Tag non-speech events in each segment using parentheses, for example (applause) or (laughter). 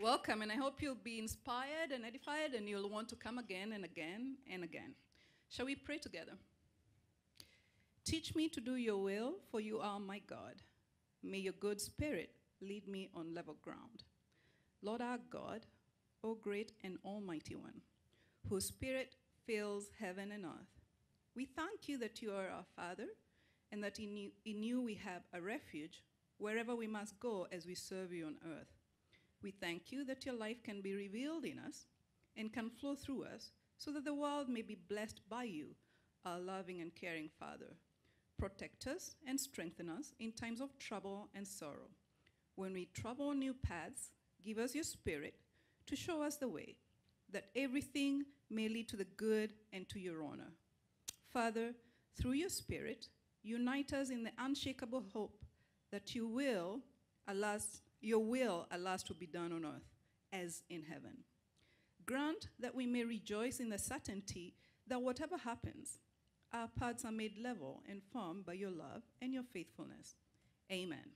Welcome, and I hope you'll be inspired and edified and you'll want to come again and again and again. Shall we pray together? Teach me to do your will, for you are my God. May your good spirit lead me on level ground. Lord our God, O great and almighty one, whose spirit fills heaven and earth, we thank you that you are our Father and that in you, in you we have a refuge wherever we must go as we serve you on earth. We thank you that your life can be revealed in us and can flow through us so that the world may be blessed by you, our loving and caring Father. Protect us and strengthen us in times of trouble and sorrow. When we travel new paths, give us your spirit to show us the way, that everything may lead to the good and to your honor. Father, through your spirit, unite us in the unshakable hope that you will, alas, your will, alas, to be done on earth as in heaven. Grant that we may rejoice in the certainty that whatever happens, our paths are made level and firm by your love and your faithfulness. Amen.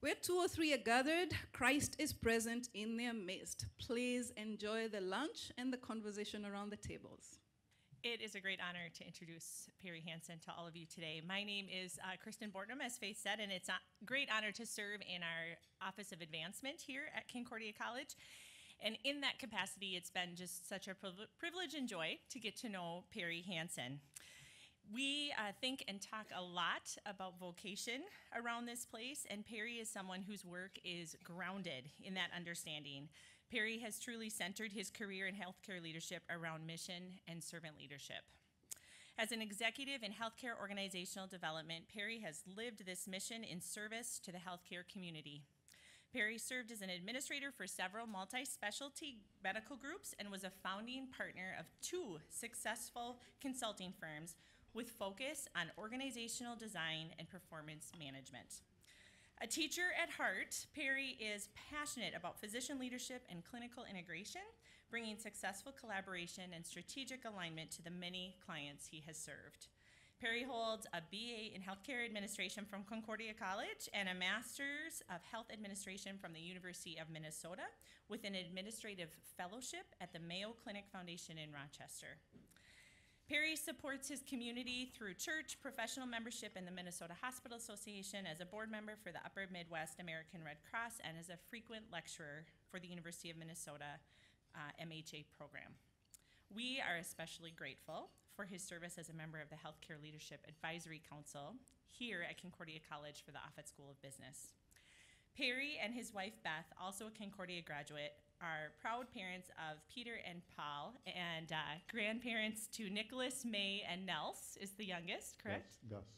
Where two or three are gathered, Christ is present in their midst. Please enjoy the lunch and the conversation around the tables. It is a great honor to introduce Perry Hanson to all of you today. My name is uh, Kristen Bortnam, as Faith said, and it's a great honor to serve in our Office of Advancement here at Concordia College. And in that capacity, it's been just such a privilege and joy to get to know Perry Hanson. We uh, think and talk a lot about vocation around this place, and Perry is someone whose work is grounded in that understanding. Perry has truly centered his career in healthcare leadership around mission and servant leadership. As an executive in healthcare organizational development, Perry has lived this mission in service to the healthcare community. Perry served as an administrator for several multi specialty medical groups and was a founding partner of two successful consulting firms with focus on organizational design and performance management. A teacher at heart, Perry is passionate about physician leadership and clinical integration, bringing successful collaboration and strategic alignment to the many clients he has served. Perry holds a BA in Healthcare Administration from Concordia College and a Master's of Health Administration from the University of Minnesota with an administrative fellowship at the Mayo Clinic Foundation in Rochester. Perry supports his community through church, professional membership in the Minnesota Hospital Association, as a board member for the Upper Midwest American Red Cross, and as a frequent lecturer for the University of Minnesota uh, MHA program. We are especially grateful for his service as a member of the Healthcare Leadership Advisory Council here at Concordia College for the Offutt School of Business. Perry and his wife Beth, also a Concordia graduate, are proud parents of Peter and Paul, and uh, grandparents to Nicholas, May, and Nels is the youngest, correct? Gus. Gus.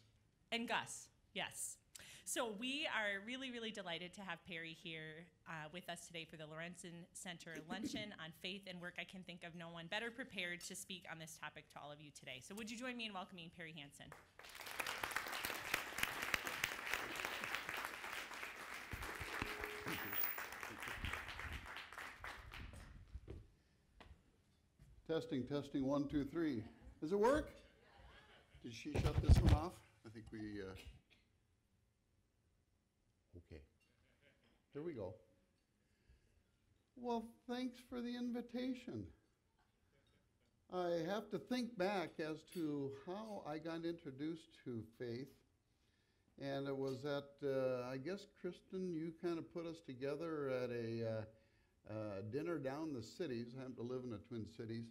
And Gus, yes. So we are really, really delighted to have Perry here uh, with us today for the Lorentzsen Center (coughs) Luncheon on Faith and Work. I can think of no one better prepared to speak on this topic to all of you today. So would you join me in welcoming Perry Hanson? Testing, testing, one, two, three. Does it work? Did she shut this one off? I think we, uh, okay. Here we go. Well, thanks for the invitation. I have to think back as to how I got introduced to faith. And it was at, uh, I guess, Kristen, you kind of put us together at a uh, uh, dinner down the cities. I happen to live in the Twin Cities,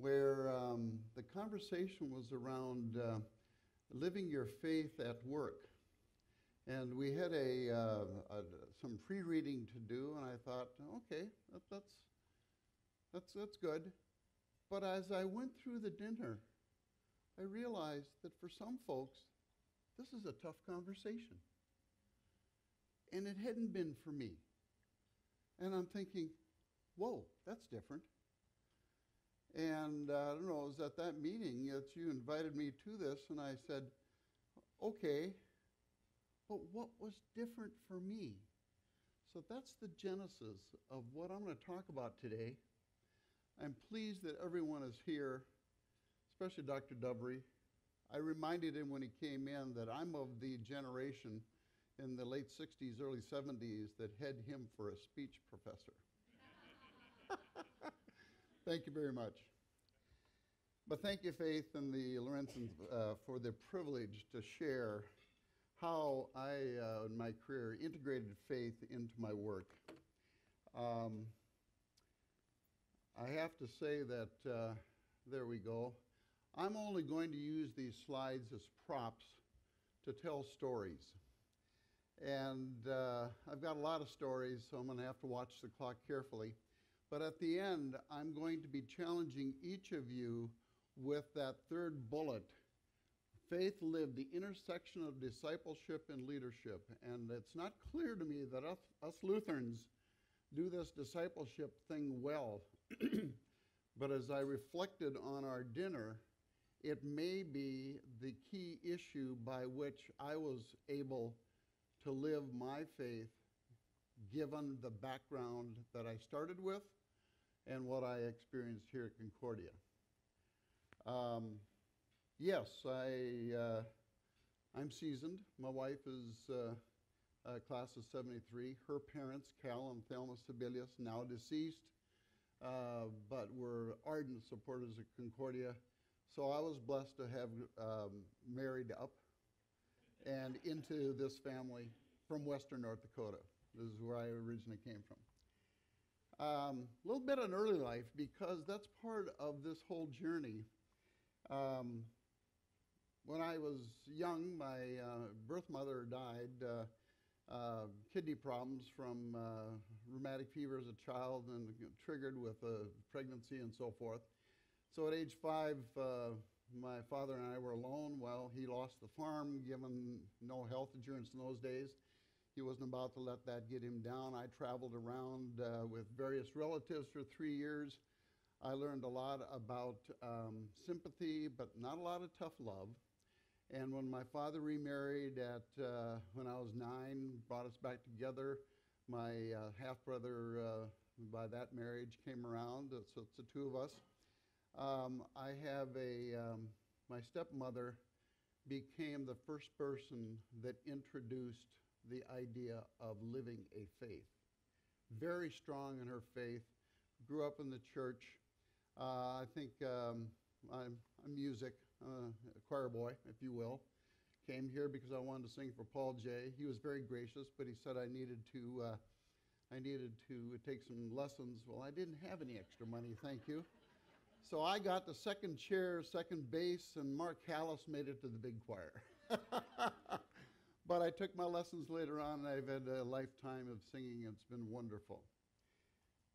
where um, the conversation was around uh, living your faith at work. And we had a, uh, a some pre-reading to do, and I thought, okay, that, that's that's that's good. But as I went through the dinner, I realized that for some folks, this is a tough conversation. And it hadn't been for me. And I'm thinking, whoa, that's different. And uh, I don't know, it was at that meeting that you invited me to this, and I said, okay, but what was different for me? So that's the genesis of what I'm going to talk about today. I'm pleased that everyone is here, especially Dr. Dubry. I reminded him when he came in that I'm of the generation in the late 60s, early 70s that had him for a speech professor. (laughs) thank you very much. But thank you, Faith and the Lorentzsens, uh, for the privilege to share how I, uh, in my career, integrated faith into my work. Um, I have to say that, uh, there we go. I'm only going to use these slides as props to tell stories. And uh, I've got a lot of stories, so I'm going to have to watch the clock carefully. But at the end, I'm going to be challenging each of you with that third bullet. Faith lived the intersection of discipleship and leadership. And it's not clear to me that us, us Lutherans do this discipleship thing well. (clears throat) but as I reflected on our dinner, it may be the key issue by which I was able to live my faith given the background that I started with and what I experienced here at Concordia. Um, yes, I, uh, I'm seasoned. My wife is uh, class of 73. Her parents, Cal and Thelma Sibelius, now deceased, uh, but were ardent supporters of Concordia. So I was blessed to have um, married up and into this family from western North Dakota. This is where I originally came from. A um, little bit on early life because that's part of this whole journey. Um, when I was young, my uh, birth mother died. Uh, uh, kidney problems from uh, rheumatic fever as a child and triggered with a pregnancy and so forth. So at age five, uh, my father and I were alone. Well, he lost the farm, given no health insurance in those days. He wasn't about to let that get him down. I traveled around uh, with various relatives for three years. I learned a lot about um, sympathy, but not a lot of tough love. And when my father remarried at uh, when I was nine, brought us back together. My uh, half brother, uh, by that marriage, came around. So it's the two of us. Um, I have a um, my stepmother became the first person that introduced the idea of living a faith. Very strong in her faith. Grew up in the church. Uh, I think um, I'm, I'm music uh, choir boy, if you will. Came here because I wanted to sing for Paul Jay. He was very gracious, but he said I needed to, uh, I needed to take some lessons. Well, I didn't have any extra money, thank you. So I got the second chair, second bass, and Mark Callis made it to the big choir. (laughs) but I took my lessons later on, and I've had a lifetime of singing. It's been wonderful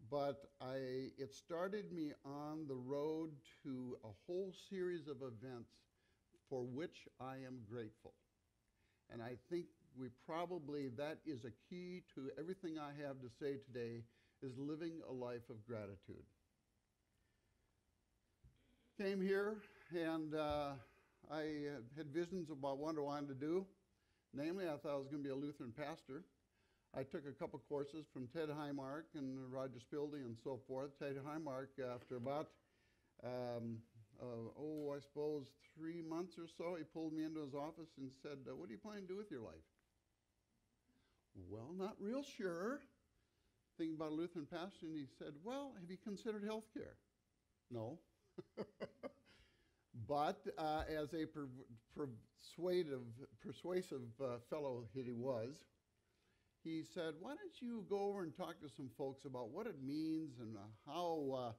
but I, it started me on the road to a whole series of events for which I am grateful. And I think we probably, that is a key to everything I have to say today, is living a life of gratitude. Came here and uh, I had visions about what I wanted to do. Namely, I thought I was going to be a Lutheran pastor. I took a couple courses from Ted Highmark and Roger Spilde and so forth. Ted Highmark, after about, um, uh, oh, I suppose three months or so, he pulled me into his office and said, uh, What do you plan to do with your life? Well, not real sure. Thinking about a Lutheran pastor, and he said, Well, have you considered health care? No. (laughs) but uh, as a per- persuasive, persuasive uh, fellow he was, he said, Why don't you go over and talk to some folks about what it means and uh, how uh,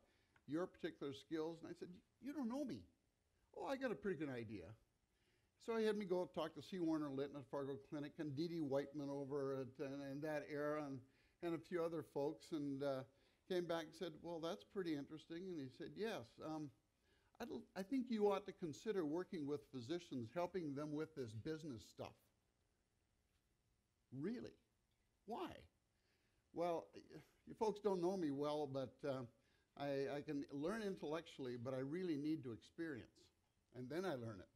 your particular skills? And I said, You don't know me. Oh, I got a pretty good idea. So he had me go talk to C. Warner Litton at Fargo Clinic and Dee Dee Whiteman over at, in that era and, and a few other folks and uh, came back and said, Well, that's pretty interesting. And he said, Yes. Um, I think you ought to consider working with physicians, helping them with this business stuff. Really? Why? Well, you folks don't know me well, but uh, I, I can learn intellectually, but I really need to experience. And then I learn it.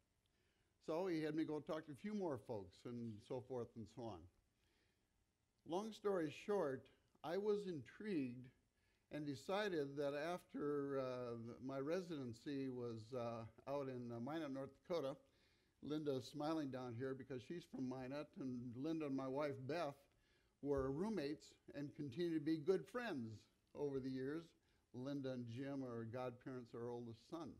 So he had me go talk to a few more folks and so forth and so on. Long story short, I was intrigued and decided that after uh, my residency was uh, out in uh, Minot, North Dakota, Linda is smiling down here because she's from Minot, and Linda and my wife Beth were roommates and continue to be good friends over the years. Linda and Jim are godparents of our oldest son.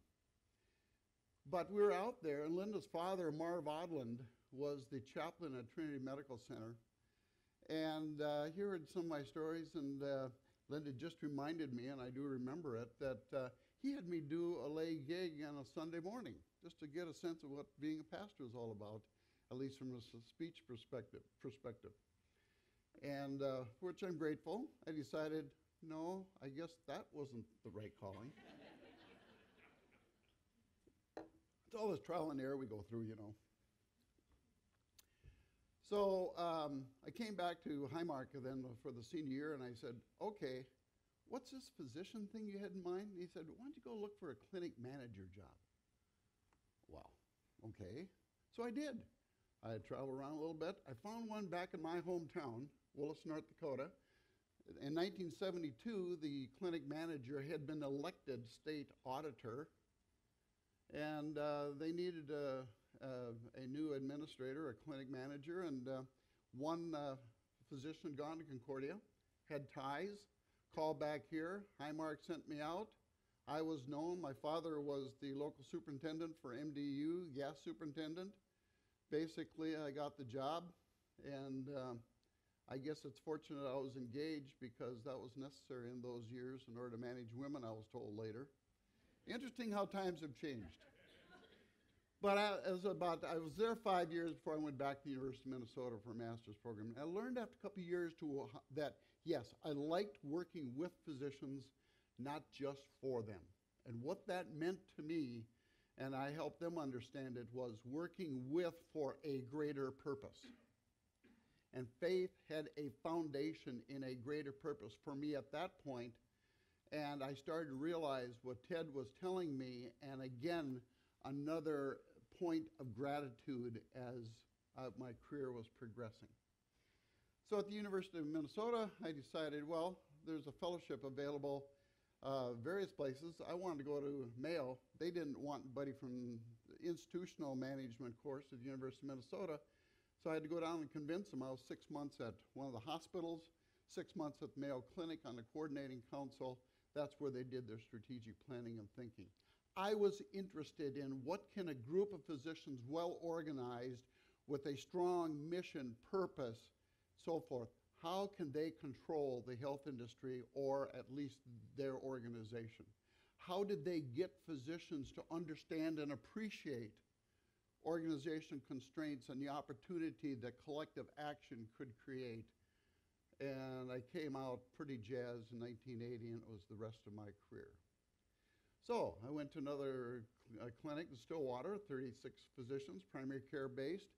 But we were out there, and Linda's father, Marv Odland, was the chaplain at Trinity Medical Center. And uh, he heard some of my stories, and uh, Linda just reminded me, and I do remember it, that uh, he had me do a lay gig on a Sunday morning just to get a sense of what being a pastor is all about, at least from a speech perspective. perspective. And uh, which I'm grateful. I decided, no, I guess that wasn't the right calling. (laughs) it's all this trial and error we go through, you know. So um, I came back to Highmark then for the senior year, and I said, okay, what's this physician thing you had in mind? And he said, why don't you go look for a clinic manager job? Well, okay. So I did. I traveled around a little bit. I found one back in my hometown, Willis, North Dakota. In 1972, the clinic manager had been elected state auditor, and uh, they needed a, a, a new administrator, a clinic manager, and uh, one uh, physician gone to Concordia, had ties, called back here. Highmark sent me out. I was known. My father was the local superintendent for MDU, gas superintendent. Basically, I got the job, and um, I guess it's fortunate I was engaged because that was necessary in those years in order to manage women, I was told later. Interesting how times have changed. But I, was about, I was there five years before I went back to the University of Minnesota for a master's program. I learned after a couple of years to, uh, that, yes, I liked working with physicians, not just for them. And what that meant to me, and I helped them understand it, was working with for a greater purpose. And faith had a foundation in a greater purpose for me at that point, And I started to realize what Ted was telling me, and again, another point of gratitude as uh, my career was progressing. So at the University of Minnesota, I decided, well, there's a fellowship available uh, various places. I wanted to go to Mayo. They didn't want anybody from the institutional management course at the University of Minnesota. So I had to go down and convince them. I was six months at one of the hospitals, six months at Mayo Clinic on the coordinating council. That's where they did their strategic planning and thinking. I was interested in what can a group of physicians well organized with a strong mission, purpose, so forth, how can they control the health industry or at least their organization? How did they get physicians to understand and appreciate organization constraints and the opportunity that collective action could create? And I came out pretty jazzed in 1980, and it was the rest of my career. So I went to another cl- uh, clinic in Stillwater, 36 physicians, primary care based.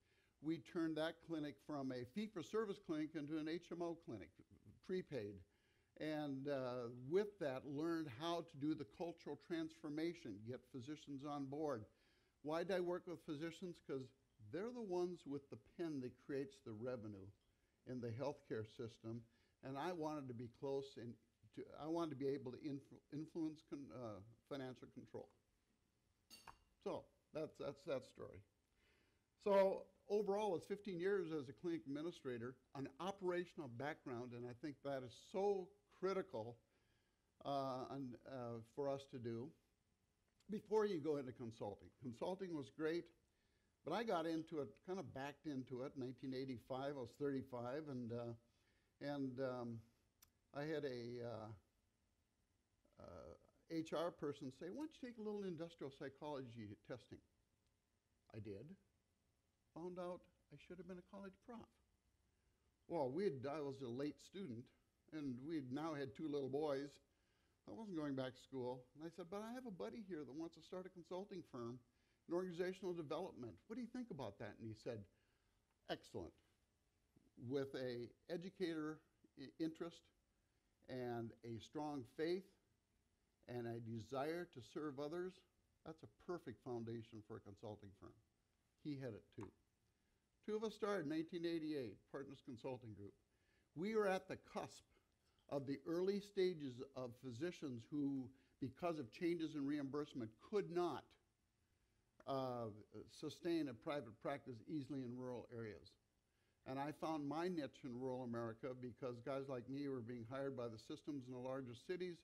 We turned that clinic from a fee for service clinic into an HMO clinic, prepaid. And uh, with that, learned how to do the cultural transformation, get physicians on board. Why did I work with physicians? Because they're the ones with the pen that creates the revenue in the healthcare system. And I wanted to be close and to, I wanted to be able to influ- influence con- uh, financial control. So that's, that's that story. So overall, it's 15 years as a clinic administrator, an operational background, and I think that is so critical uh, and, uh, for us to do before you go into consulting. Consulting was great, but I got into it, kind of backed into it. In 1985, I was 35, and uh, and um, I had a uh, uh, HR person say, "Why don't you take a little industrial psychology testing?" I did. Found out I should have been a college prof. Well, we had, I was a late student, and we had now had two little boys. I wasn't going back to school. And I said, but I have a buddy here that wants to start a consulting firm in organizational development. What do you think about that? And he said, excellent. With a educator interest and a strong faith and a desire to serve others, that's a perfect foundation for a consulting firm. He had it too. Two of us started in 1988, Partners Consulting Group. We were at the cusp of the early stages of physicians who, because of changes in reimbursement, could not uh, sustain a private practice easily in rural areas. And I found my niche in rural America because guys like me were being hired by the systems in the larger cities.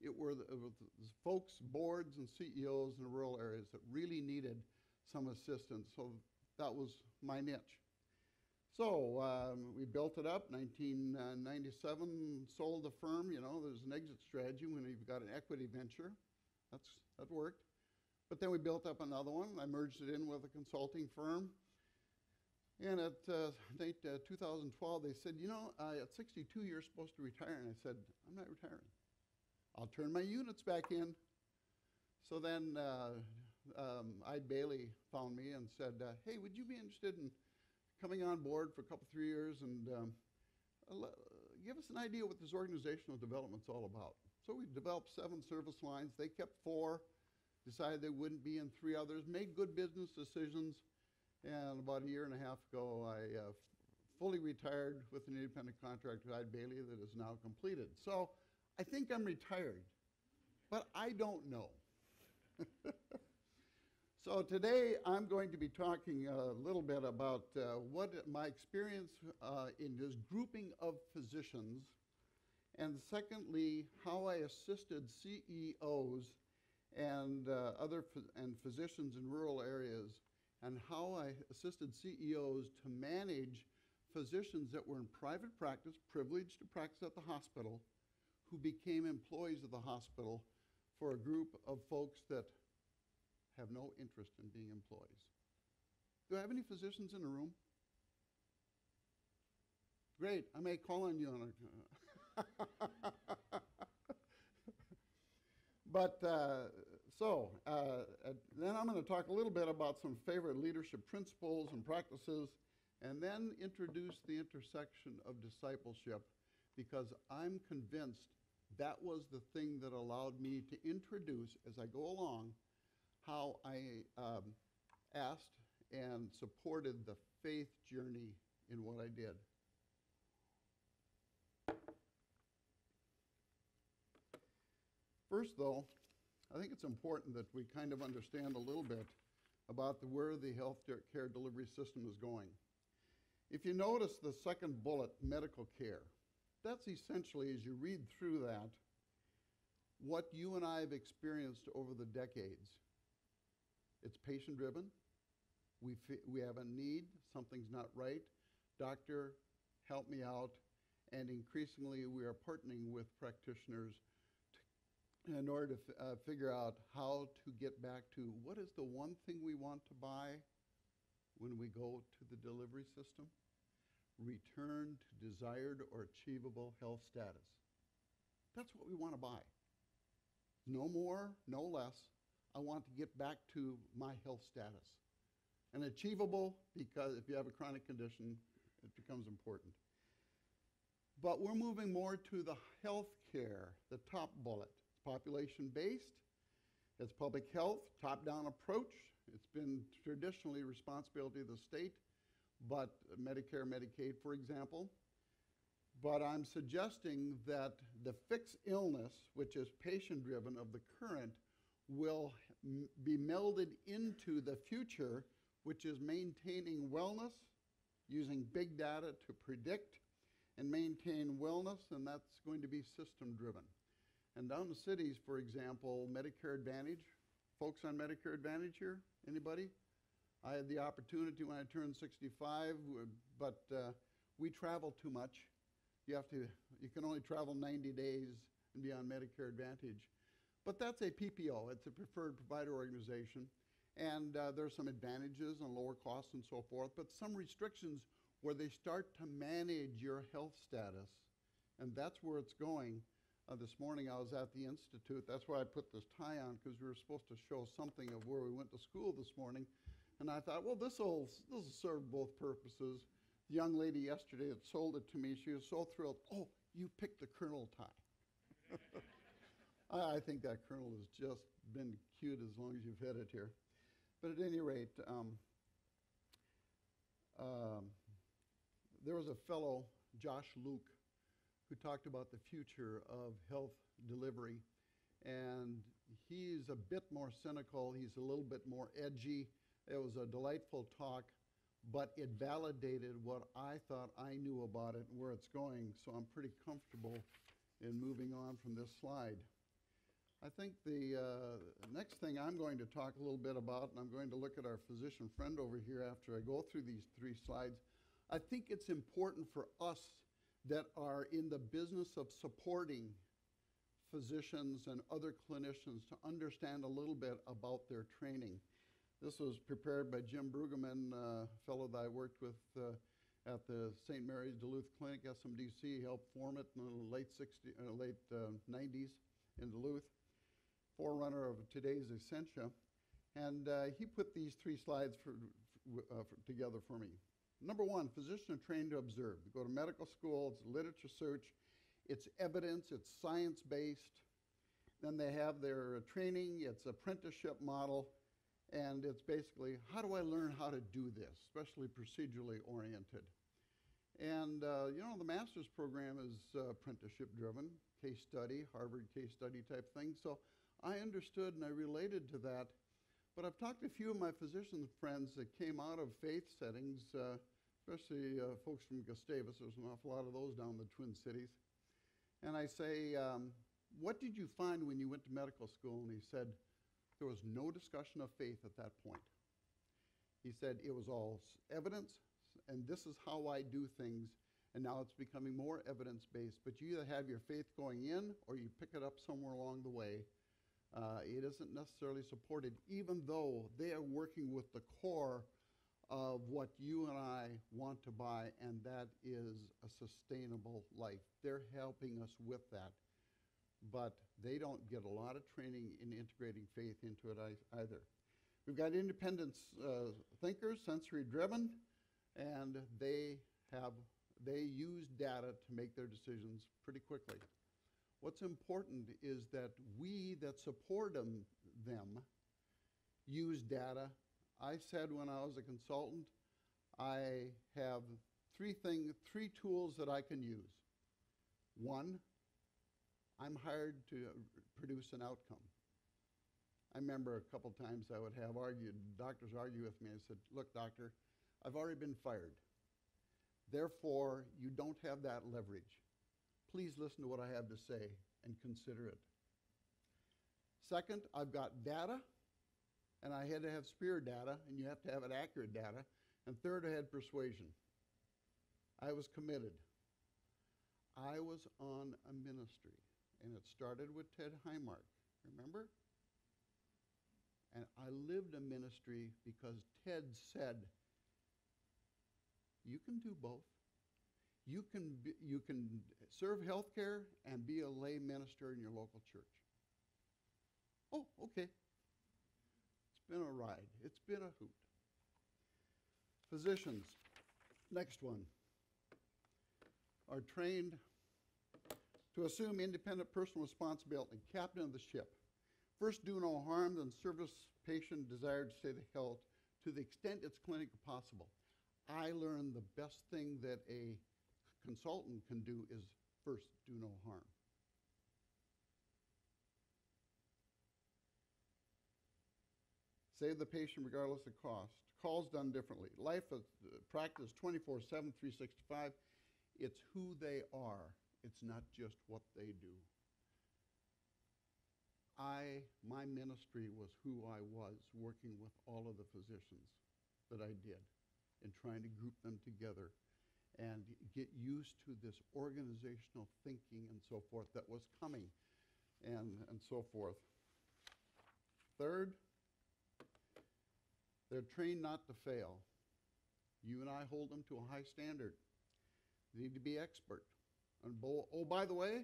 It were the, it the folks, boards, and CEOs in the rural areas that really needed some assistance. So that was my niche. So um, we built it up. 1997, sold the firm. You know, there's an exit strategy when you've got an equity venture. That's that worked. But then we built up another one. I merged it in with a consulting firm. And at uh, uh, 2012, they said, you know, uh, at 62, you're supposed to retire. And I said, I'm not retiring. I'll turn my units back in. So then uh, um, Eide Bailly found me and said, uh, hey, would you be interested in coming on board for a couple, three years and um, uh, give us an idea what this organizational development's all about? So we developed seven service lines. They kept four, decided they wouldn't be in three others, made good business decisions. And about a year and a half ago, I uh, fully retired with an independent contractor, Eide Bailly, that is now completed. So I think I'm retired, but I don't know. (laughs) so today I'm going to be talking a little bit about uh, what my experience uh, in this grouping of physicians, and secondly, how I assisted CEOs and uh, other and physicians in rural areas, and how I assisted CEOs to manage physicians that were in private practice, privileged to practice at the hospital, who became employees of the hospital for a group of folks that have no interest in being employees. Do I have any physicians in the room? Great, I may call on you on a. (laughs) but uh, so uh, uh, then I'm going to talk a little bit about some favorite leadership principles and practices, and then introduce the intersection of discipleship because I'm convinced that was the thing that allowed me to introduce, as I go along, how I um, asked and supported the faith journey in what I did. First, though, I think it's important that we kind of understand a little bit about the, where the health care delivery system is going. If you notice the second bullet, medical care, that's essentially, as you read through that, what you and I have experienced over the decades. It's patient driven. We, we have a need, something's not right. Doctor, help me out. And increasingly, we are partnering with practitioners in order to f- uh, figure out how to get back to what is the one thing we want to buy when we go to the delivery system? return to desired or achievable health status. That's what we want to buy. No more, no less. I want to get back to my health status. And achievable because if you have a chronic condition, it becomes important. But we're moving more to the health care, the top bullet. It's population based, it's public health, top down approach. It's been traditionally responsibility of the state but Medicare, Medicaid, for example. But I'm suggesting that the fixed illness, which is patient driven of the current, will be melded into the future, which is maintaining wellness using big data to predict and maintain wellness, and that's going to be system driven. And down the cities, for example, Medicare Advantage, folks on Medicare Advantage here, anybody? I had the opportunity when I turned 65, but uh, we travel too much. You have to, you can only travel 90 days and be on Medicare Advantage. But that's a PPO, it's a preferred provider organization. And uh, there's some advantages and lower costs and so forth, but some restrictions where they start to manage your health status. And that's where it's going. Uh, this morning I was at the Institute. That's why I put this tie on, because we were supposed to show something of where we went to school this morning. And I thought, well, this will serve both purposes. The young lady yesterday that sold it to me, she was so thrilled. Oh, you picked the colonel tie. (laughs) I, I think that colonel has just been cute as long as you've had it here. But at any rate, um, um, there was a fellow, Josh Luke, who talked about the future of health delivery. And he's a bit more cynical, he's a little bit more edgy. It was a delightful talk, but it validated what I thought I knew about it and where it's going, so I'm pretty comfortable in moving on from this slide. I think the uh, next thing I'm going to talk a little bit about, and I'm going to look at our physician friend over here after I go through these three slides. I think it's important for us that are in the business of supporting physicians and other clinicians to understand a little bit about their training. This was prepared by Jim Brueggemann, a fellow that I worked with uh, at the St. Mary's Duluth Clinic, SMDC. He helped form it in the late 60, uh, late uh, 90s in Duluth, forerunner of today's Essentia. And uh, he put these three slides for, uh, for, together for me. Number one, physicians are trained to observe. They go to medical school, it's literature search, it's evidence, it's science based. Then they have their training, it's apprenticeship model, and it's basically how do I learn how to do this, especially procedurally oriented. And uh, you know, the master's program is uh, apprenticeship driven, case study, Harvard case study type thing. So I understood and I related to that. But I've talked to a few of my physician friends that came out of faith settings, uh, especially uh, folks from Gustavus. There's an awful lot of those down in the Twin Cities. And I say, um, What did you find when you went to medical school? And he said, There was no discussion of faith at that point. He said, It was all evidence, and this is how I do things. And now it's becoming more evidence based. But you either have your faith going in or you pick it up somewhere along the way uh, it isn't necessarily supported, even though they are working with the core of what you and I want to buy, and that is a sustainable life. They're helping us with that. But they don't get a lot of training in integrating faith into it either. We've got independent uh, thinkers, sensory driven, and they have they use data to make their decisions pretty quickly. What's important is that we that support them, them use data. I said when I was a consultant, I have three thing, three tools that I can use. One, I'm hired to produce an outcome. I remember a couple times I would have argued, doctors argue with me. I said, Look, doctor, I've already been fired. Therefore, you don't have that leverage please listen to what I have to say and consider it. Second, I've got data, and I had to have spear data, and you have to have it accurate data. And third, I had persuasion. I was committed. I was on a ministry, and it started with Ted Highmark, remember? And I lived a ministry because Ted said, You can do both you can, be, you can serve healthcare and be a lay minister in your local church. Oh, okay. It's been a ride. It's been a hoot. Physicians, next one, are trained to assume independent personal responsibility, captain of the ship. First, do no harm, then service patient desired state of health to the extent it's clinically possible. I learned the best thing that a consultant can do is first do no harm. Save the patient regardless of cost. Calls done differently. Life is uh, practice 24 7, 365. It's who they are, it's not just what they do. I, my ministry was who I was, working with all of the physicians that I did and trying to group them together and get used to this organizational thinking and so forth that was coming and, and so forth. Third, they're trained not to fail. You and I hold them to a high standard. They need to be expert. And oh, by the way,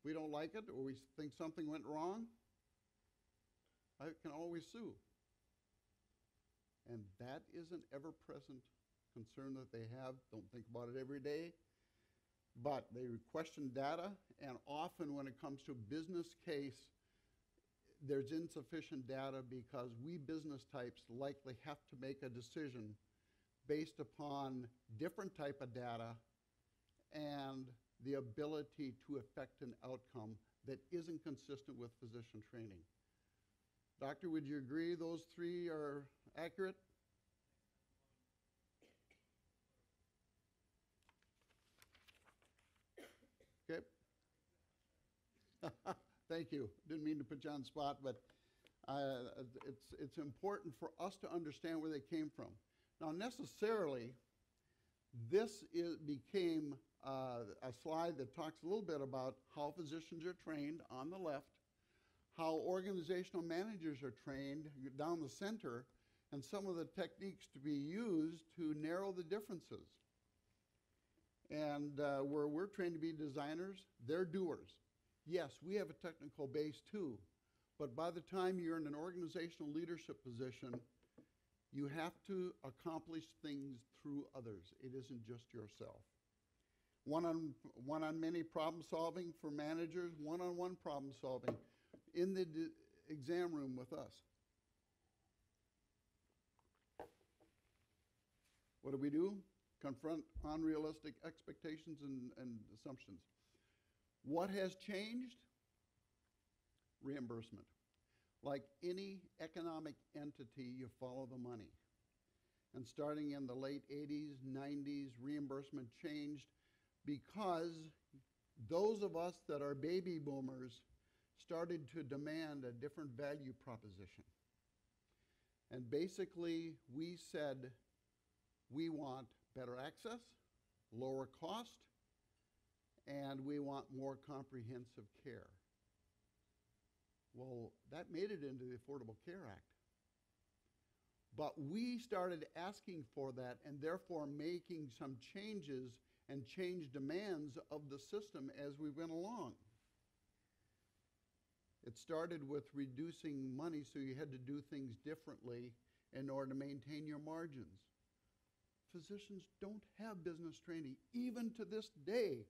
if we don't like it or we think something went wrong, I can always sue. And that is an ever present concern that they have. Don't think about it every day. But they question data, and often when it comes to business case, there's insufficient data because we business types likely have to make a decision based upon different type of data and the ability to affect an outcome that isn't consistent with physician training. Doctor, would you agree those three are accurate? Okay. Thank you. Didn't mean to put you on the spot, but uh, it's, it's important for us to understand where they came from. Now, necessarily, this is, became uh, a slide that talks a little bit about how physicians are trained on the left, how organizational managers are trained down the center, and some of the techniques to be used to narrow the differences. And uh, where we're trained to be designers, they're doers. Yes, we have a technical base too, but by the time you're in an organizational leadership position, you have to accomplish things through others. It isn't just yourself. One on one on many problem solving for managers, one on one problem solving in the exam room with us. What do we do? Confront unrealistic expectations and, and assumptions. What has changed? Reimbursement. Like any economic entity, you follow the money. And starting in the late 80s, 90s, reimbursement changed because those of us that are baby boomers started to demand a different value proposition. And basically, we said we want better access, lower cost, and we want more comprehensive care. Well, that made it into the Affordable Care Act. But we started asking for that and therefore making some changes and change demands of the system as we went along. It started with reducing money so you had to do things differently in order to maintain your margins. Physicians don't have business training, even to this day.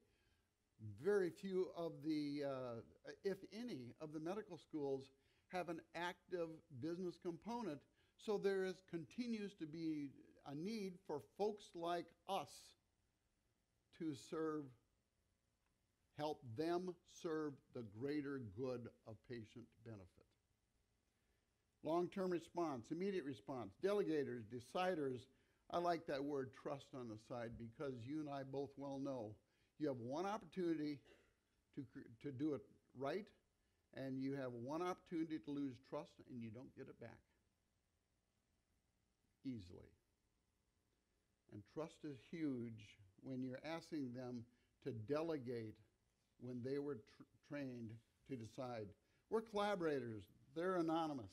Very few of the, uh, if any, of the medical schools have an active business component. So there is continues to be a need for folks like us to serve, help them serve the greater good of patient benefit. Long term response, immediate response, delegators, deciders. I like that word trust on the side because you and I both well know you have one opportunity to, to do it right, and you have one opportunity to lose trust, and you don't get it back easily. And trust is huge when you're asking them to delegate when they were tr- trained to decide. We're collaborators, they're anonymous,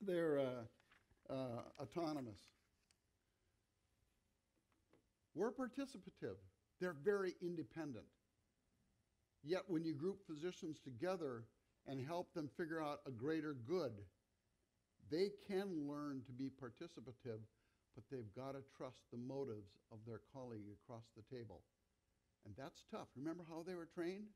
they're uh, uh, autonomous. We're participative, they're very independent. Yet, when you group physicians together and help them figure out a greater good, they can learn to be participative but they've got to trust the motives of their colleague across the table. And that's tough. Remember how they were trained?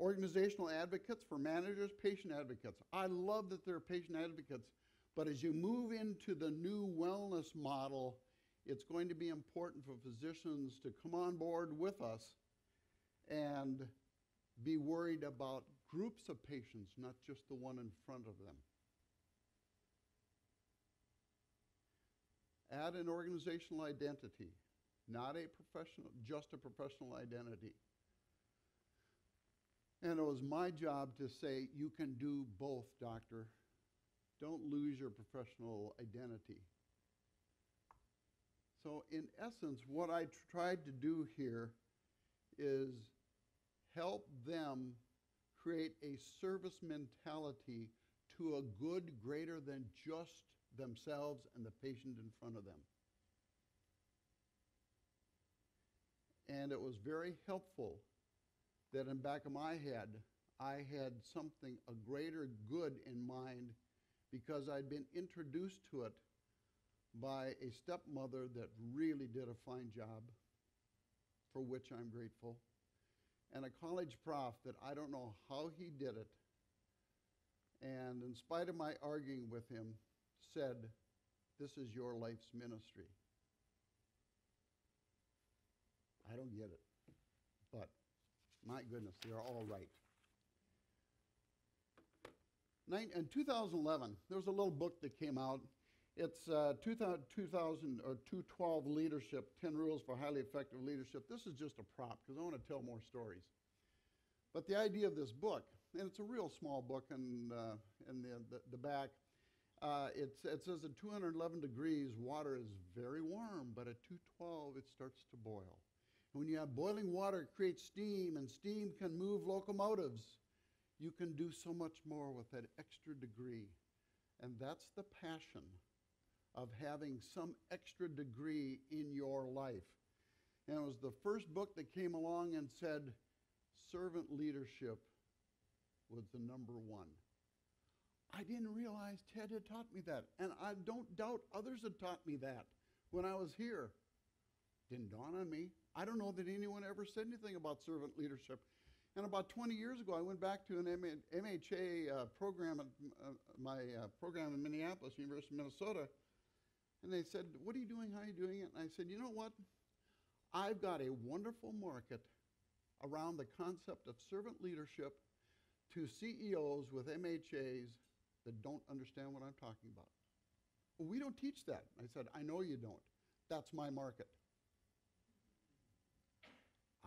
Organizational advocates for managers, patient advocates. I love that there are patient advocates, but as you move into the new wellness model, it's going to be important for physicians to come on board with us and be worried about groups of patients, not just the one in front of them. add an organizational identity, not a professional, just a professional identity. And it was my job to say, you can do both, doctor. Don't lose your professional identity. So, in essence, what I tried to do here is help them create a service mentality to a good greater than just themselves and the patient in front of them. And it was very helpful that in back of my head, I had something, a greater good in mind because I'd been introduced to it by a stepmother that really did a fine job, for which I'm grateful, and a college prof that I don't know how he did it. And in spite of my arguing with him, said, This is your life's ministry. I don't get it. But my goodness, they're all right. In 2011, there was a little book that came out. It's uh, 2000, 2000 or 212 Leadership 10 Rules for Highly Effective Leadership. This is just a prop because I want to tell more stories. But the idea of this book, and it's a real small book in, uh, in the, the, the back, uh, it says at 211 degrees, water is very warm, but at 212, it starts to boil. And when you have boiling water, it creates steam, and steam can move locomotives. You can do so much more with that extra degree. And that's the passion of having some extra degree in your life. And it was the first book that came along and said, servant leadership was the number one. I didn't realize Ted had taught me that. And I don't doubt others had taught me that when I was here. Didn't dawn on me. I don't know that anyone ever said anything about servant leadership. And about 20 years ago, I went back to an MHA uh, program, uh, my uh, program in Minneapolis, University of Minnesota, and they said, What are you doing? How are you doing it? And I said, You know what? I've got a wonderful market around the concept of servant leadership to CEOs with MHAs that don't understand what I'm talking about. Well, we don't teach that. I said, I know you don't. That's my market.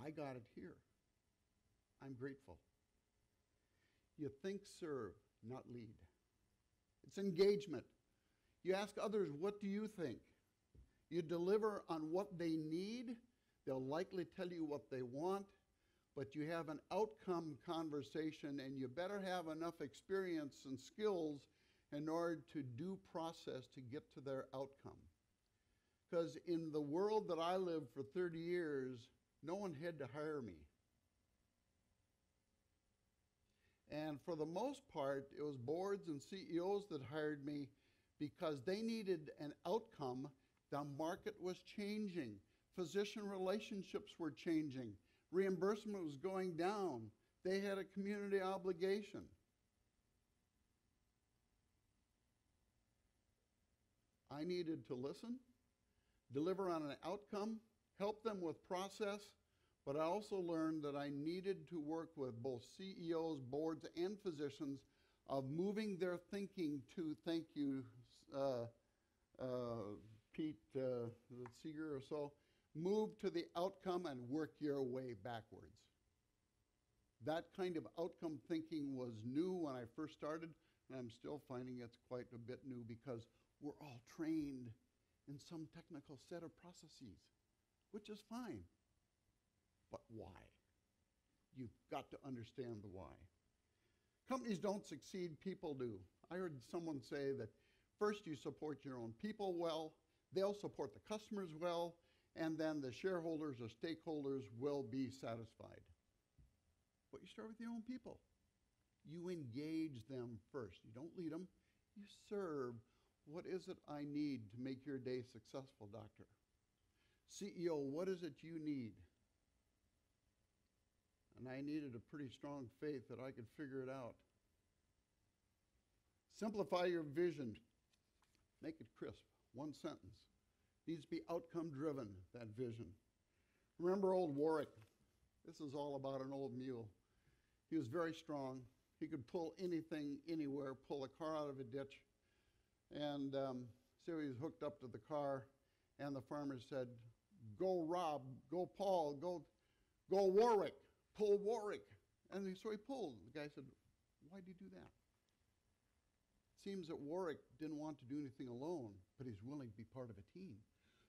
I got it here. I'm grateful. You think, serve, not lead. It's engagement. You ask others, what do you think? You deliver on what they need. They'll likely tell you what they want, but you have an outcome conversation, and you better have enough experience and skills in order to do process to get to their outcome. Because in the world that I lived for 30 years, no one had to hire me. And for the most part, it was boards and CEOs that hired me because they needed an outcome. The market was changing, physician relationships were changing, reimbursement was going down. They had a community obligation. I needed to listen, deliver on an outcome, help them with process, but I also learned that I needed to work with both CEOs, boards, and physicians of moving their thinking to, thank you, uh, uh, Pete uh, Seeger or so, move to the outcome and work your way backwards. That kind of outcome thinking was new when I first started, and I'm still finding it's quite a bit new because we're all trained in some technical set of processes, which is fine. But why? You've got to understand the why. Companies don't succeed, people do. I heard someone say that first you support your own people well, they'll support the customers well, and then the shareholders or stakeholders will be satisfied. But you start with your own people. You engage them first. You don't lead them, you serve. What is it I need to make your day successful, doctor? CEO, what is it you need? and I needed a pretty strong faith that I could figure it out. Simplify your vision, make it crisp, one sentence. Needs to be outcome driven, that vision. Remember old Warwick? This is all about an old mule. He was very strong. He could pull anything, anywhere, pull a car out of a ditch. And um, so he was hooked up to the car, and the farmer said, Go Rob, go Paul, go, go Warwick pull Warwick. And so he pulled. The guy said, Why'd you do that? Seems that Warwick didn't want to do anything alone, but he's willing to be part of a team.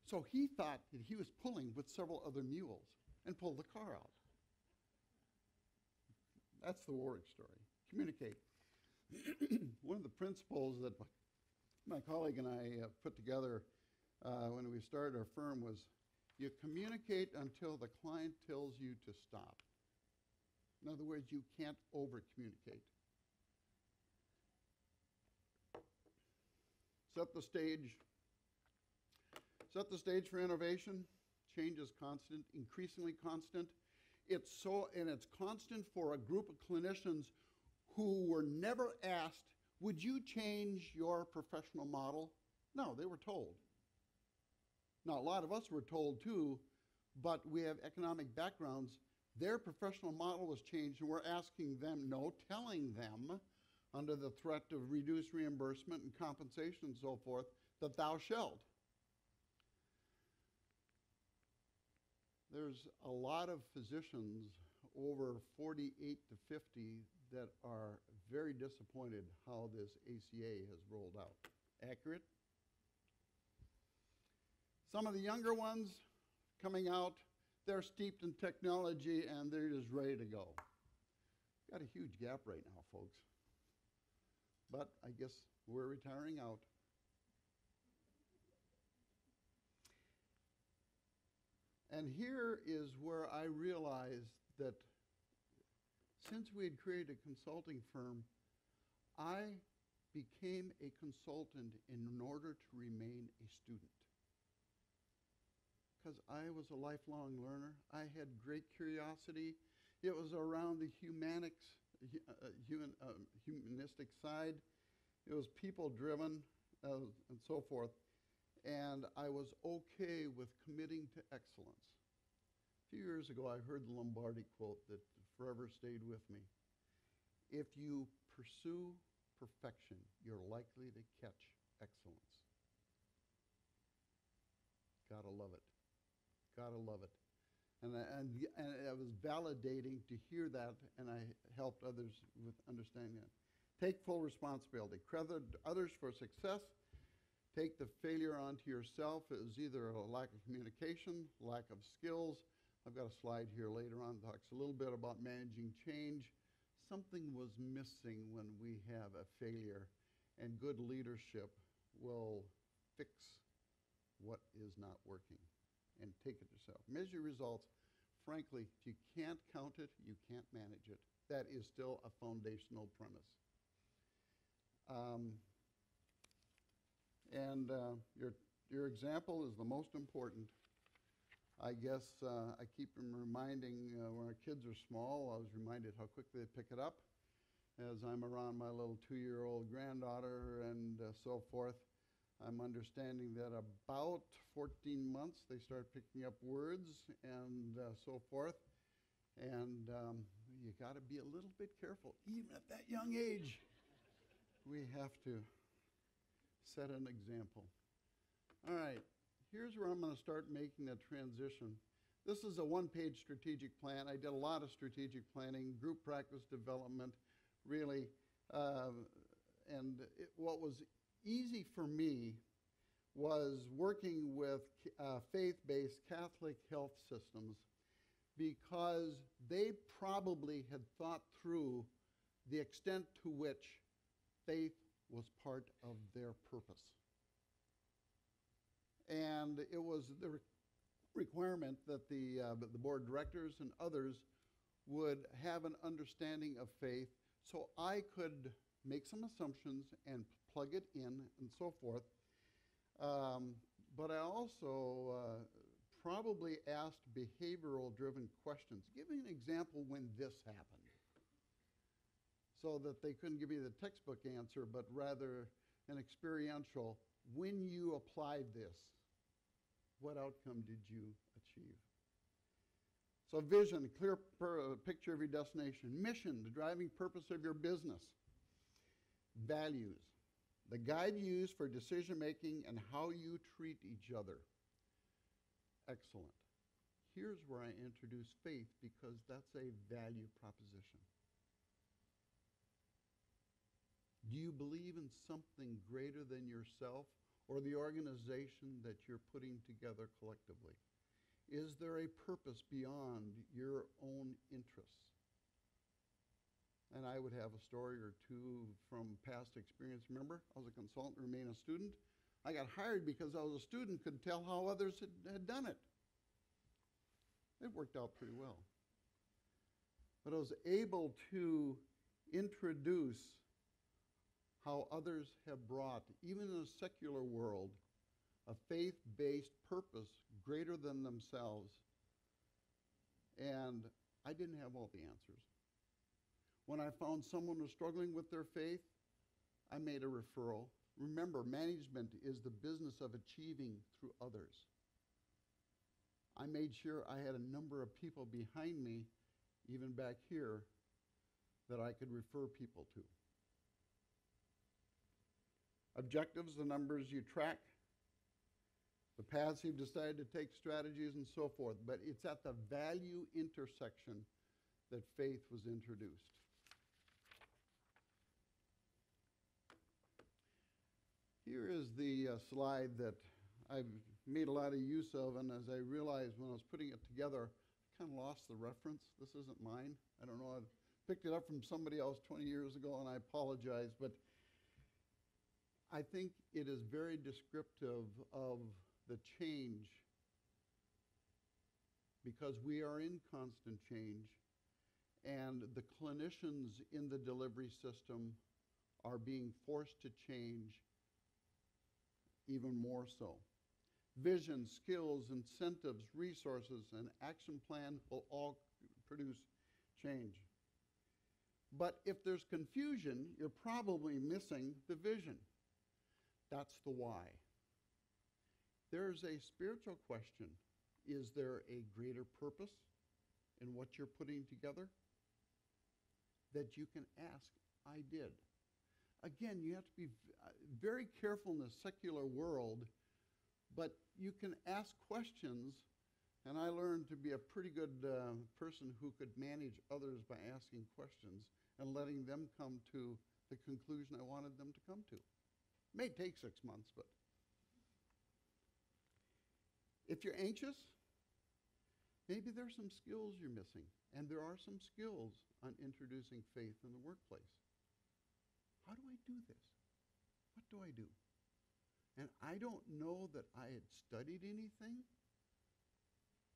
So he thought that he was pulling with several other mules and pulled the car out. That's the Warwick story. Communicate. (clears throat) One of the principles that my colleague and I uh, put together uh, when we started our firm was you communicate until the client tells you to stop. In other words, you can't over communicate. Set the stage. Set the stage for innovation. Change is constant, increasingly constant. It's so, and it's constant for a group of clinicians who were never asked, Would you change your professional model? No, they were told. Now, a lot of us were told too, but we have economic backgrounds. Their professional model was changed, and we're asking them, no, telling them, under the threat of reduced reimbursement and compensation and so forth, that thou shalt. There's a lot of physicians over 48 to 50 that are very disappointed how this ACA has rolled out. Accurate? Some of the younger ones coming out, they're steeped in technology and they're just ready to go. Got a huge gap right now, folks. But I guess we're retiring out. And here is where I realized that since we had created a consulting firm, I became a consultant in order to remain a student. Because I was a lifelong learner. I had great curiosity. It was around the humanics, hu- human, uh, humanistic side. It was people driven uh, and so forth. And I was okay with committing to excellence. A few years ago, I heard the Lombardi quote that forever stayed with me. If you pursue perfection, you're likely to catch excellence. Gotta love it. Gotta love it. Uh, and, I- and, and it was validating to hear that, and I helped others with understanding that. Take full responsibility. Credit others for success. Take the failure onto yourself. It was either a lack of communication, lack of skills. I've got a slide here later on that talks a little bit about managing change. Something was missing when we have a failure, and good leadership will fix what is not working and take it yourself. Measure results. Frankly, if you can't count it, you can't manage it. That is still a foundational premise. Um, and uh, your, your example is the most important. I guess uh, I keep reminding uh, when our kids are small, I was reminded how quickly they pick it up. As I'm around my little two year old granddaughter and uh, so forth, I'm understanding that about 14 months they start picking up words and uh, so forth. And um, you got to be a little bit careful, even at that young age. We have to set an example. All right, here's where I'm going to start making that transition. This is a one page strategic plan. I did a lot of strategic planning, group practice development, really. Uh, and it, what was easy for me was working with uh, faith based Catholic health systems because they probably had thought through the extent to which faith was part of their purpose. And it was the re- requirement that the, uh, the board directors and others would have an understanding of faith so I could make some assumptions and plug it in and so forth. Um, but I also uh, probably asked behavioral driven questions. Give me an example when this happened so that they couldn't give me the textbook answer, but rather an experiential. When you applied this, what outcome did you achieve? So, vision, clear uh, picture of your destination. Mission, the driving purpose of your business. Values, the guide you use for decision making and how you treat each other. Excellent. Here's where I introduce faith because that's a value proposition. Do you believe in something greater than yourself or the organization that you're putting together collectively? Is there a purpose beyond your own interests? And I would have a story or two from past experience. Remember, I was a consultant, remain a student. I got hired because I was a student, could tell how others had, had done it. It worked out pretty well. But I was able to introduce how others have brought, even in a secular world, a faith based purpose greater than themselves. And I didn't have all the answers. When I found someone was struggling with their faith, I made a referral. Remember, management is the business of achieving through others. I made sure I had a number of people behind me, even back here, that I could refer people to. Objectives, the numbers you track, the paths you've decided to take, strategies, and so forth. But it's at the value intersection that faith was introduced. Here is the uh, slide that I've made a lot of use of, and as I realized when I was putting it together, I kind of lost the reference. This isn't mine. I don't know. I picked it up from somebody else 20 years ago, and I apologize, but I think it is very descriptive of the change because we are in constant change, and the clinicians in the delivery system are being forced to change even more so. Vision, skills, incentives, resources, and action plan will all produce change. But if there's confusion, you're probably missing the vision. That's the why. There's a spiritual question. Is there a greater purpose in what you're putting together? That you can ask, I did. Again, you have to be uh, very careful in the secular world, but you can ask questions, and I learned to be a pretty good uh, person who could manage others by asking questions and letting them come to the conclusion I wanted them to come to. It may take six months, but if you're anxious, maybe there's some skills you're missing, and there are some skills on introducing faith in the workplace. How do I do this? What do I do? And I don't know that I had studied anything,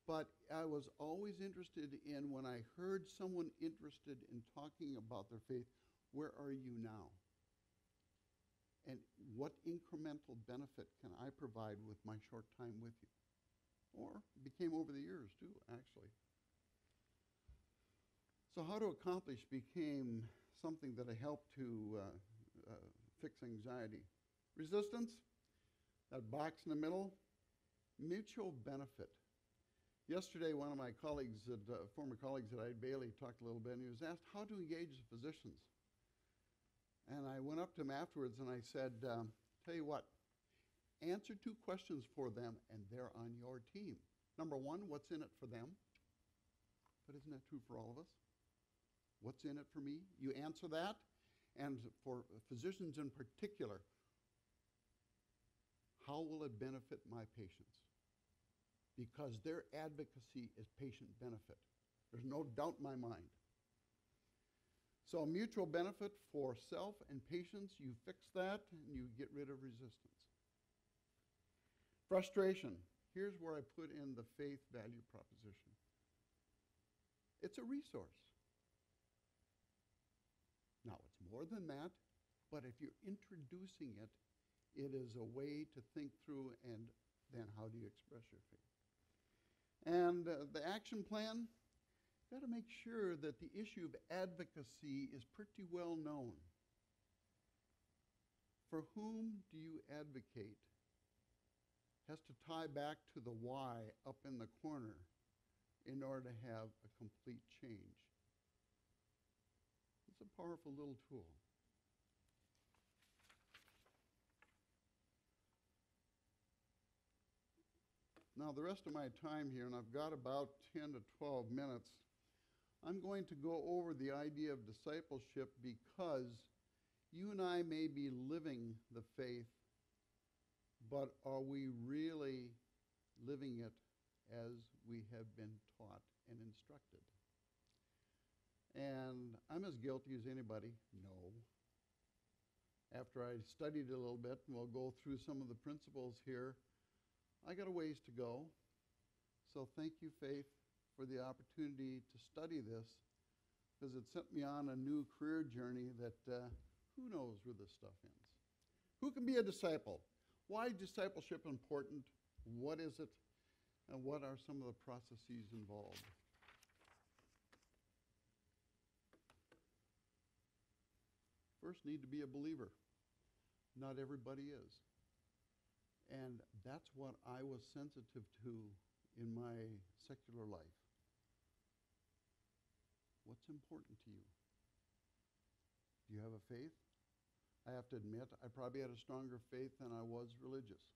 but I was always interested in when I heard someone interested in talking about their faith, where are you now? And what incremental benefit can I provide with my short time with you? Or became over the years too, actually. So, how to accomplish became something that I helped to uh, uh, fix anxiety. Resistance, that box in the middle, mutual benefit. Yesterday, one of my colleagues, at, uh, former colleagues at Eide Bailly, talked a little bit, and he was asked how to engage the physicians. And I went up to him afterwards and I said, um, Tell you what, answer two questions for them, and they're on your team. Number one, what's in it for them? But isn't that true for all of us? What's in it for me? You answer that. And for physicians in particular, how will it benefit my patients? Because their advocacy is patient benefit. There's no doubt in my mind. So, mutual benefit for self and patients, you fix that and you get rid of resistance. Frustration. Here's where I put in the faith value proposition it's a resource. More than that, but if you're introducing it, it is a way to think through and then how do you express your faith. And uh, the action plan, got to make sure that the issue of advocacy is pretty well known. For whom do you advocate? Has to tie back to the why up in the corner in order to have a complete change. It's a powerful little tool. Now, the rest of my time here, and I've got about 10 to 12 minutes, I'm going to go over the idea of discipleship because you and I may be living the faith, but are we really living it as we have been taught and instructed? And I'm as guilty as anybody. No. After I studied a little bit, and we'll go through some of the principles here, I got a ways to go. So thank you, Faith, for the opportunity to study this because it sent me on a new career journey that uh, who knows where this stuff ends. Who can be a disciple? Why is discipleship important? What is it? And what are some of the processes involved? First, need to be a believer. Not everybody is. And that's what I was sensitive to in my secular life? What's important to you? Do you have a faith? I have to admit, I probably had a stronger faith than I was religious.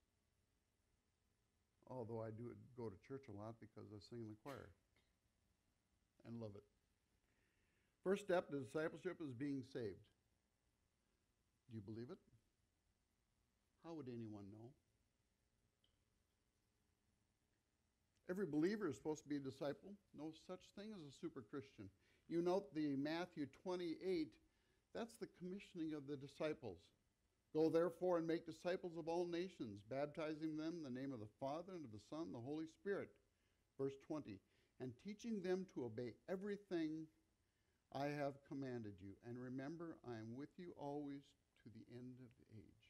Although I do go to church a lot because I sing in the choir and love it. First step to discipleship is being saved. Do you believe it? How would anyone know? Every believer is supposed to be a disciple. No such thing as a super Christian. You note the Matthew 28, that's the commissioning of the disciples. Go therefore and make disciples of all nations, baptizing them in the name of the Father and of the Son and the Holy Spirit. Verse 20, and teaching them to obey everything I have commanded you. And remember, I am with you always to the end of the age.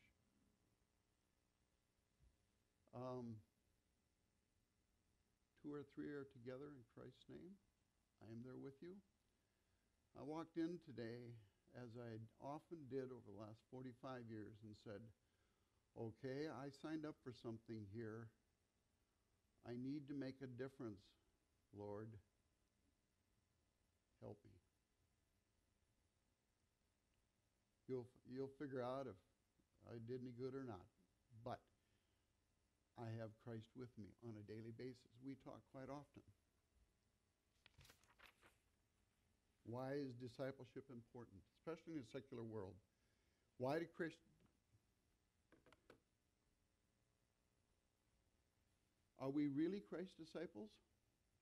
Um, two or three are together in Christ's name. I am there with you. I walked in today, as I often did over the last 45 years, and said, Okay, I signed up for something here. I need to make a difference, Lord. Help me. You'll, you'll figure out if I did any good or not. But I have Christ with me on a daily basis. We talk quite often. Why is discipleship important, especially in a secular world? Why do Christians. Are we really Christ disciples?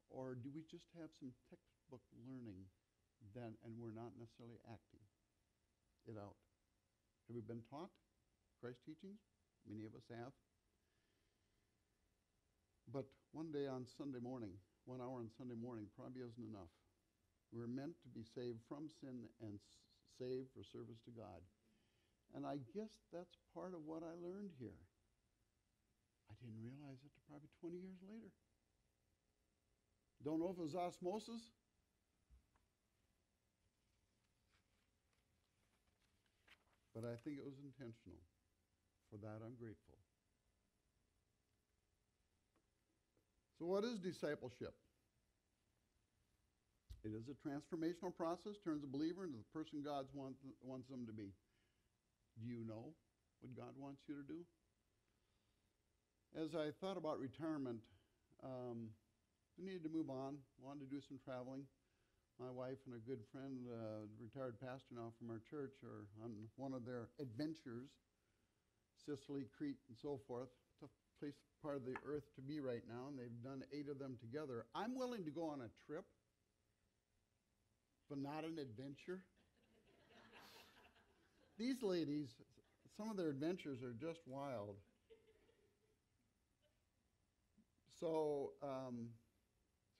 Or do we just have some textbook learning then and we're not necessarily acting it out? Have we been taught Christ teachings? Many of us have. But one day on Sunday morning, one hour on Sunday morning probably isn't enough. We're meant to be saved from sin and saved for service to God. And I guess that's part of what I learned here. I didn't realize it till probably 20 years later. Don't know if it was osmosis. But I think it was intentional. For that, I'm grateful. So, what is discipleship? It is a transformational process, turns a believer into the person God wants, wants them to be. Do you know what God wants you to do? As I thought about retirement, um, I needed to move on, wanted to do some traveling. My wife and a good friend, uh, retired pastor now from our church, are on one of their adventures, Sicily, Crete, and so forth. Tough place, part of the earth to be right now, and they've done eight of them together. I'm willing to go on a trip, but not an adventure. (laughs) These ladies, some of their adventures are just wild. So, um,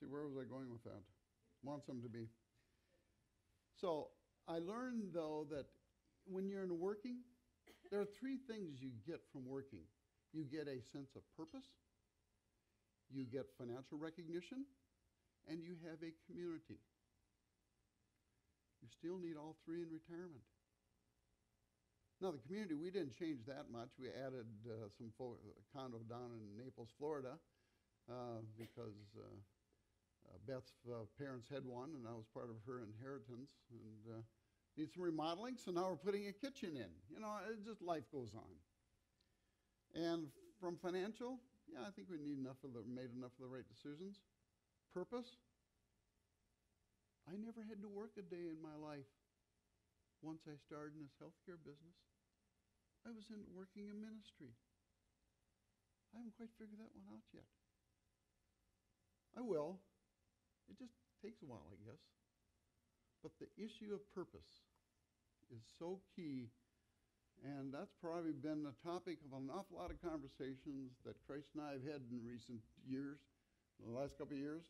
see, where was I going with that? Want them to be. So, I learned though that when you're in working, there are three things you get from working you get a sense of purpose, you get financial recognition, and you have a community. You still need all three in retirement. Now, the community, we didn't change that much. We added uh, some fo- condo down in Naples, Florida, uh, because uh, uh, Beth's uh, parents had one, and that was part of her inheritance. And uh, need some remodeling, so now we're putting a kitchen in. You know, it just life goes on. And from financial, yeah, I think we need enough of the made enough of the right decisions. Purpose. I never had to work a day in my life once I started in this healthcare business. I was in working in ministry. I haven't quite figured that one out yet. I will. It just takes a while, I guess. But the issue of purpose is so key, and that's probably been the topic of an awful lot of conversations that Christ and I have had in recent years, in the last couple of years.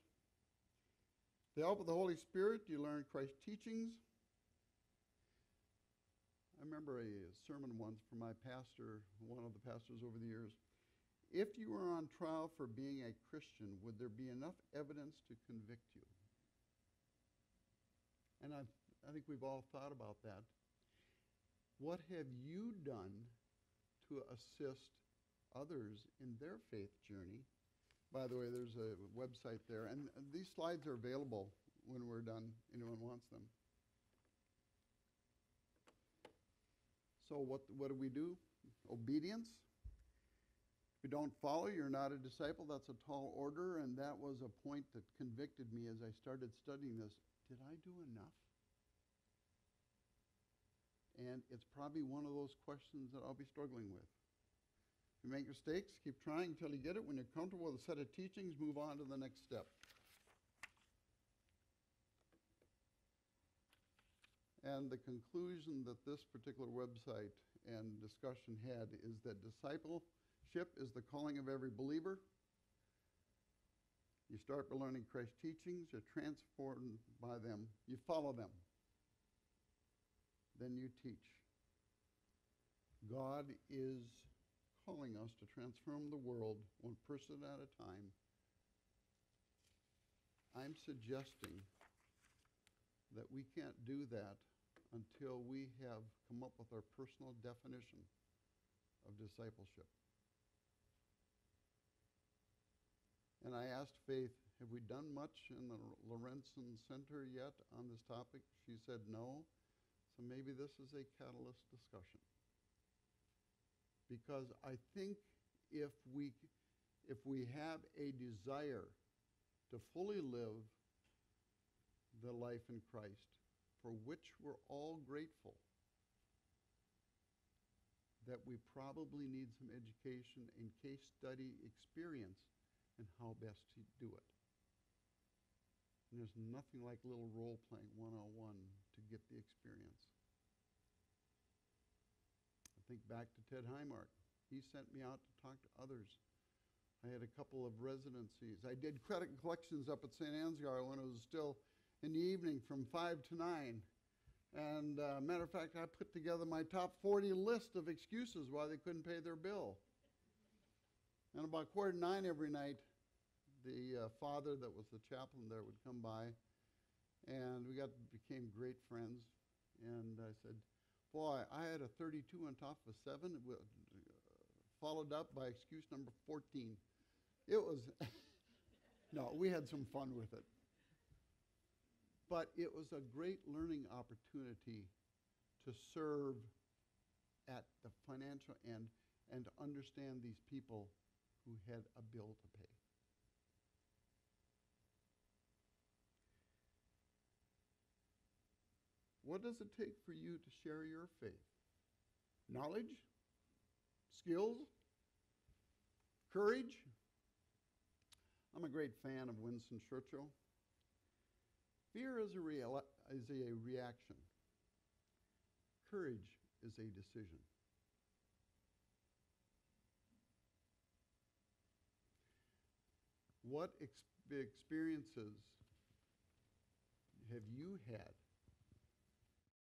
The help of the Holy Spirit, you learn Christ's teachings. I remember a sermon once from my pastor, one of the pastors over the years. If you were on trial for being a Christian, would there be enough evidence to convict you? And I, I think we've all thought about that. What have you done to assist others in their faith journey By the way, there's a website there, and these slides are available when we're done. Anyone wants them. So what what do we do? Obedience. If you don't follow, you're not a disciple. That's a tall order, and that was a point that convicted me as I started studying this. Did I do enough? And it's probably one of those questions that I'll be struggling with. If you make mistakes, keep trying until you get it. When you're comfortable with a set of teachings, move on to the next step. And the conclusion that this particular website and discussion had is that discipleship is the calling of every believer. You start by learning Christ's teachings, you're transformed by them, you follow them, then you teach. God is calling us to transform the world one person at a time. I'm suggesting that we can't do that until we have come up with our personal definition of discipleship. And I asked Faith, have we done much in the Lorentzsen Center yet on this topic? She said no. So maybe this is a catalyst discussion. Because I think if we, if we have a desire to fully live the life in Christ, for which we're all grateful, that we probably need some education and case study experience in how best to do it. And there's nothing like little role playing 101 to get the experience. I think back to Ted Highmark. He sent me out to talk to others. I had a couple of residencies. I did credit collections up at St. Ansgar when it was still in the evening from 5 to 9. And uh, matter of fact, I put together my top 40 list of excuses why they couldn't pay their bill. And about quarter to nine every night, the uh, father that was the chaplain there would come by, and we got became great friends. And I said, "Boy, I had a 32 on top of a seven, uh, followed up by excuse number 14. It was (laughs) no, we had some fun with it, but it was a great learning opportunity to serve at the financial end and to understand these people who had a bill to pay. What does it take for you to share your faith? Knowledge? Skills? Courage? I'm a great fan of Winston Churchill. Fear is a, real, is a reaction. Courage is a decision. What ex- experiences have you had